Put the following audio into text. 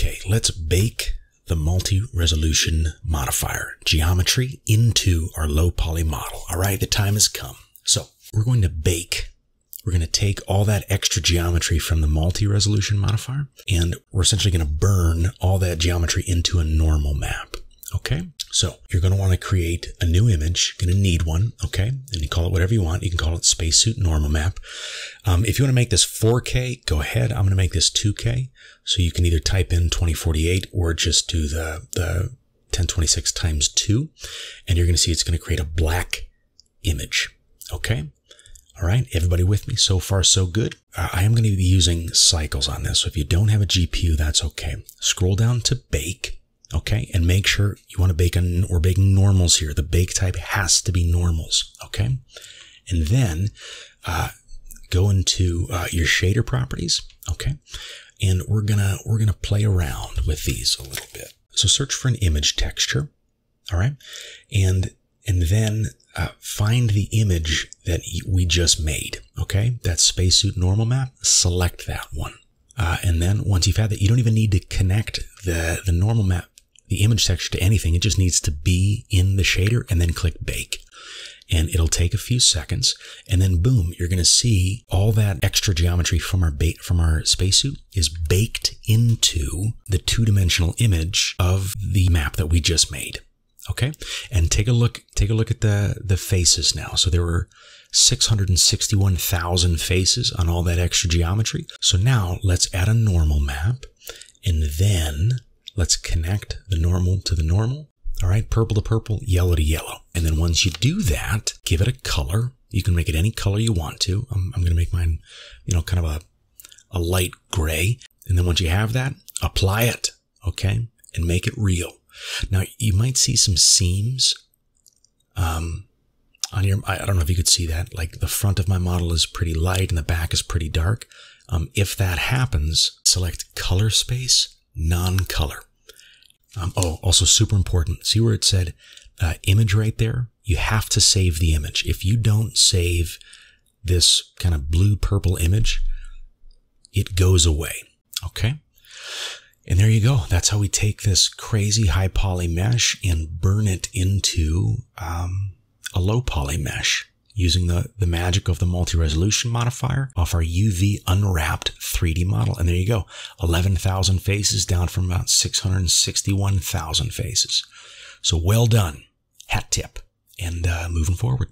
Okay, let's bake the multi-resolution modifier geometry into our low poly model. All right, the time has come. So we're going to bake. We're going to take all that extra geometry from the multi-resolution modifier and we're essentially going to burn all that geometry into a normal map. Okay. So you're going to want to create a new image, going to need one. Okay. And you call it whatever you want. You can call it spacesuit normal map. Um, if you want to make this 4K, go ahead. I'm going to make this 2K. So you can either type in 2048 or just do the, the 1026 times two. And you're going to see it's going to create a black image. Okay. All right. Everybody with me? So far, so good. Uh, I am going to be using cycles on this. So if you don't have a GPU, that's okay. Scroll down to bake Okay. And make sure you want to bake on, we're baking normals here. The bake type has to be normals. Okay. And then, uh, go into, uh, your shader properties. Okay. And we're gonna, we're gonna play around with these a little bit. So search for an image texture. All right. And, and then, uh, find the image that we just made. Okay. That spacesuit normal map. Select that one. Uh, and then once you've had that, you don't even need to connect the, the normal map the image texture to anything. It just needs to be in the shader and then click bake. And it'll take a few seconds and then boom, you're going to see all that extra geometry from our bait, from our spacesuit is baked into the two dimensional image of the map that we just made. Okay. And take a look, take a look at the, the faces now. So there were 661,000 faces on all that extra geometry. So now let's add a normal map and then Let's connect the normal to the normal. All right, purple to purple, yellow to yellow. And then once you do that, give it a color. You can make it any color you want to. I'm, I'm going to make mine, you know, kind of a, a light gray. And then once you have that, apply it. Okay. And make it real. Now you might see some seams, um, on your, I don't know if you could see that. Like the front of my model is pretty light and the back is pretty dark. Um, if that happens, select color space non-color. Um, oh, also super important. See where it said uh, image right there? You have to save the image. If you don't save this kind of blue purple image, it goes away. Okay. And there you go. That's how we take this crazy high poly mesh and burn it into um, a low poly mesh using the, the magic of the multi-resolution modifier off our UV unwrapped 3D model. And there you go. 11,000 faces down from about 661,000 faces. So well done. Hat tip and uh, moving forward.